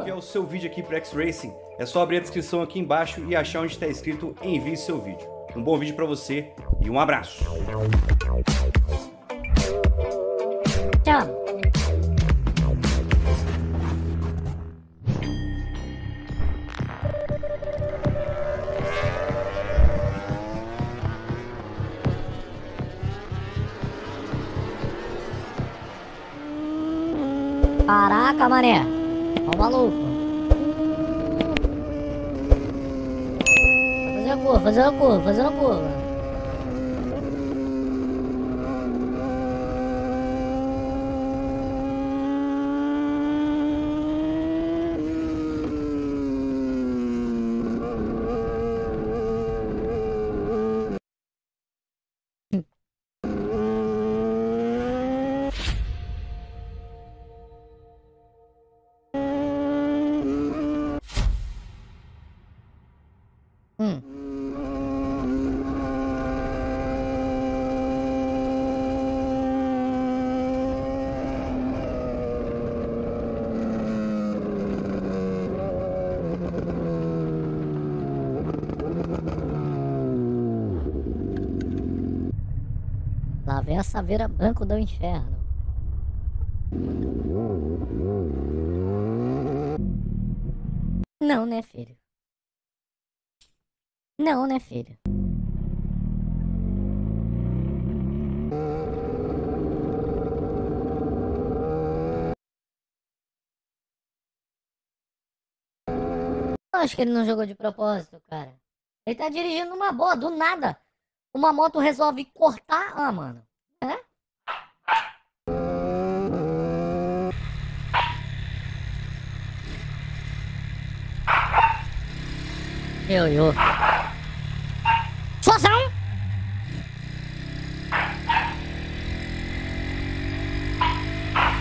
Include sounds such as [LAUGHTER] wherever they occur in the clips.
enviar o seu vídeo aqui para X-Racing, é só abrir a descrição aqui embaixo e achar onde está escrito envie seu vídeo. Um bom vídeo para você e um abraço. Tchau. Caraca, mané. O maluco. Fazer a curva, fazer a curva, fazer a curva. A saveira branco do inferno. Não, né, filho? Não, né, filho? Acho que ele não jogou de propósito, cara. Ele tá dirigindo uma boa, do nada. Uma moto resolve cortar. Ah, mano. É? Eu, eu. Sozinho!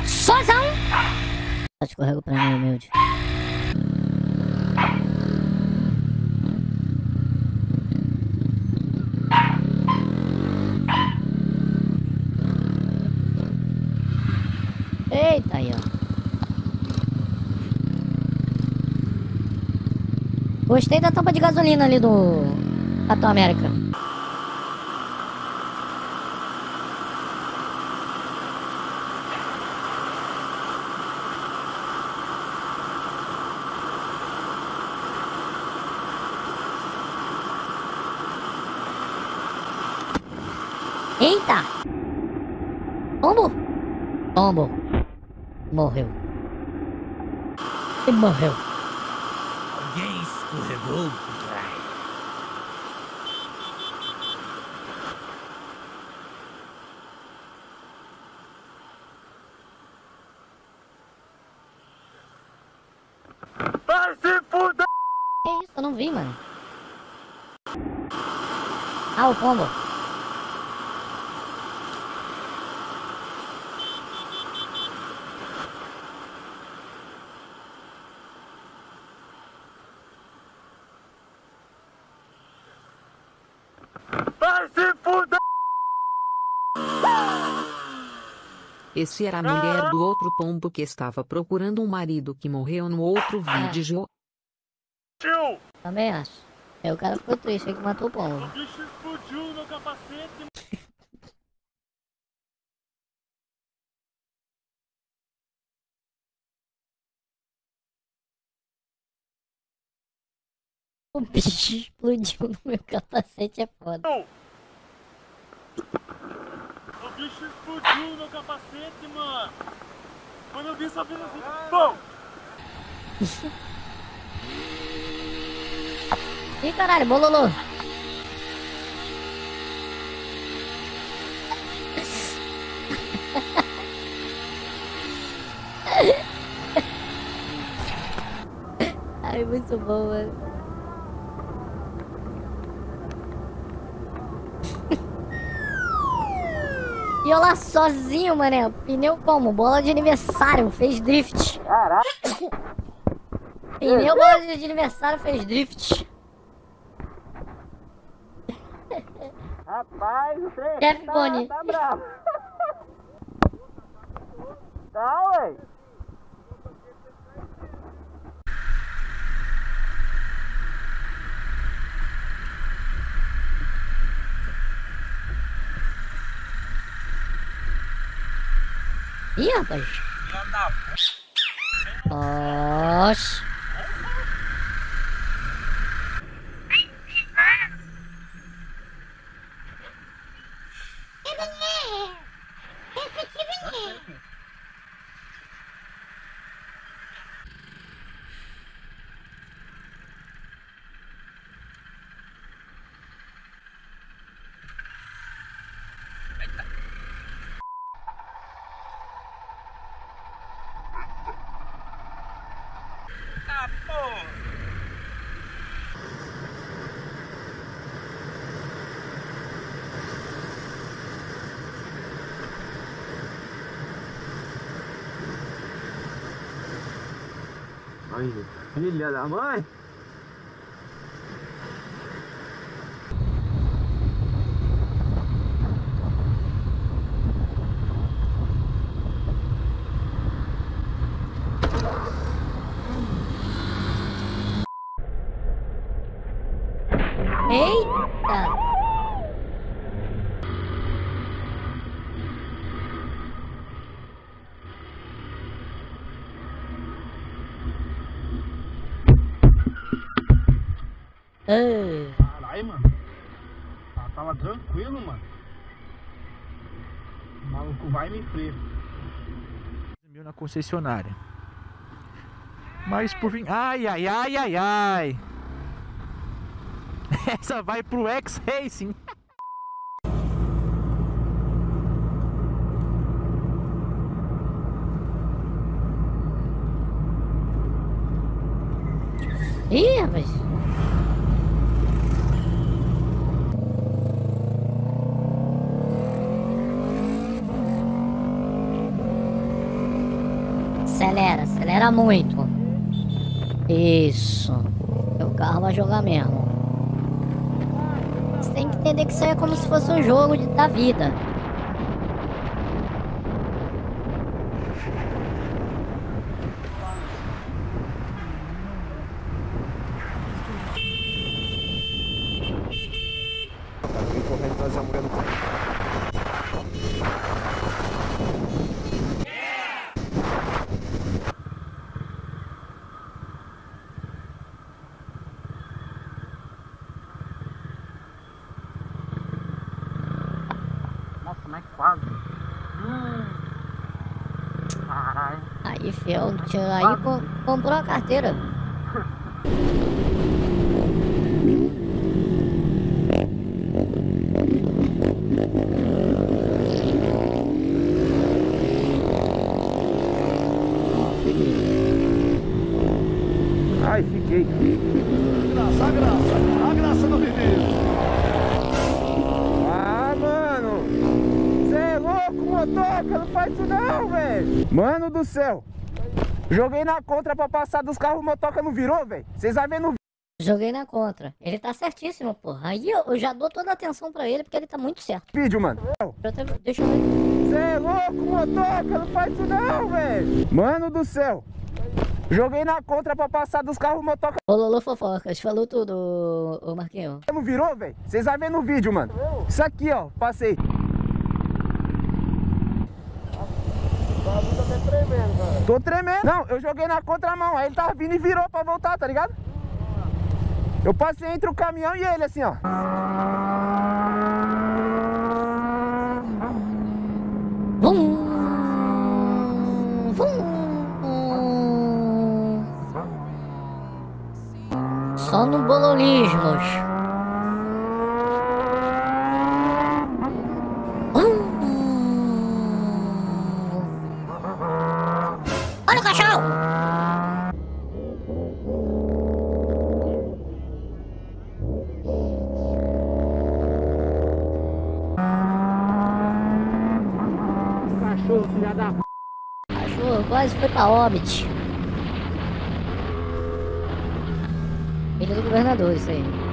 Sozinho! Escorrego pra mim, humilde. Eita aí, ó. Gostei da tampa de gasolina ali do Capitão América. Eita! Tombo! Tombo. Morreu. E morreu. Alguém escorregou por trás. Vai se fuder! Que isso? Eu não vi, mano. Ah, o pombo. Se fuder! Esse era a mulher do outro pombo que estava procurando um marido que morreu no outro vídeo. Tio! Também acho. Aí o cara ficou triste, aí que matou o pombo. O bicho explodiu no capacete. O bicho explodiu no meu capacete, é foda. O bicho explodiu no capacete, mano. Quando eu vi só fiz assim. Bom! Ih, caralho, bololô. [LAUGHS] Ai, muito bom, mano. E eu lá sozinho, mané. Pneu como? Bola de aniversário, fez drift. Caraca, Pneu bola de aniversário fez drift. rapaz, o trem tá, tá bravo. [LAUGHS] Tá, ué. Ih, rapaz. Filha Ai, filha da mãe! Ei. Caralho, mano. Ah, tava tranquilo, mano. O maluco vai me freia. mil na concessionária. Mas por fim. Ai, ai, ai, ai, ai. [LAUGHS] Essa vai pro X Racing. Ih, rapaz. Acelera, muito. Isso. O carro vai jogar mesmo. Você tem que entender que isso aí é como se fosse um jogo de- da vida. Aí, fiel, tio, aí co- comprou a carteira. Mano do céu! Joguei na contra pra passar dos carros, motoca não virou, velho? Vocês vão ver no Joguei na contra. Ele tá certíssimo, porra. Aí eu, eu já dou toda a atenção pra ele, porque ele tá muito certo. vídeo, mano. Eu te- deixa eu ver. Você é louco, motoca? Não faz isso não, velho! Mano do céu! Joguei na contra pra passar dos carros, motoca Ô, Lolo Fofocas, falou tudo, ô, ô Marquinho. não virou, velho? Vocês vão ver no vídeo, mano. Isso aqui, ó, passei. Tô tremendo. Não, eu joguei na contramão. Aí ele tava vindo e virou pra voltar, tá ligado? Eu passei entre o caminhão e ele, assim, ó. Vum! Vum! Só no bololismos. O cachorro! Filha da p. Cachorro quase foi pra óbito. Filho do governador, isso aí.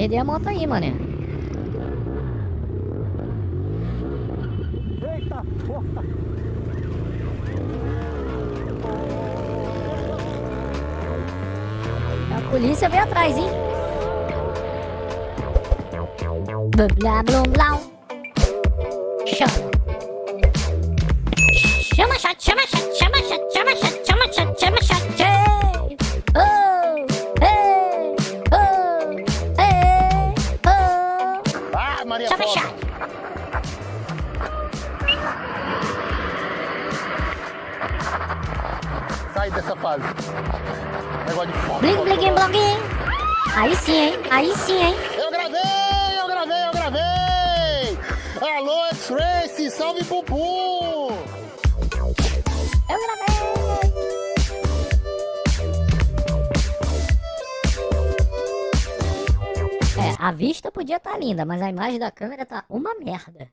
Perder a moto aí, mané. Eita porra. Já polícia veio atrás, hein? Blá blá blá. Chama. Chama chat, chama chat, chama chat, chama chat, chama chat, chama chat. Maria Fofa. chat. Sai dessa fase. Negócio de foto. Bling, bling, bling. Aí sim, hein? Aí sim, hein? Eu gravei, eu gravei, eu gravei! Alô, X-Race, salve Pupu! A vista podia estar linda, mas a imagem da câmera tá uma merda.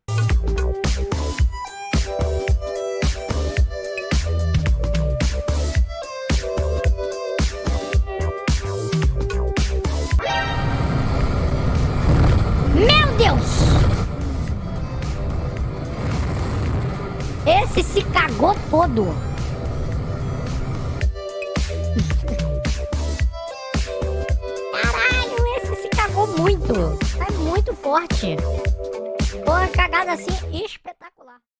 Meu Deus! Esse se cagou todo. corte. Foi uma cagada assim espetacular.